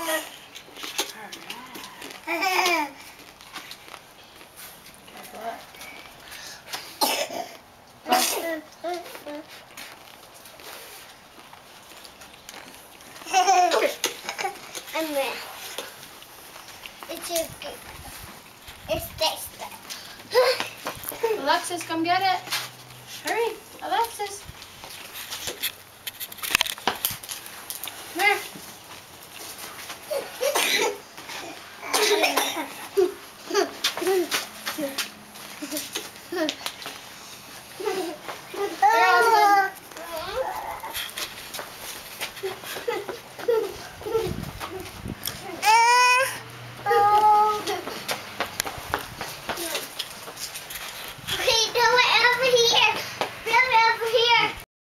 I'm. It's a, it's this. Alexis, come get it. Ha ha ha.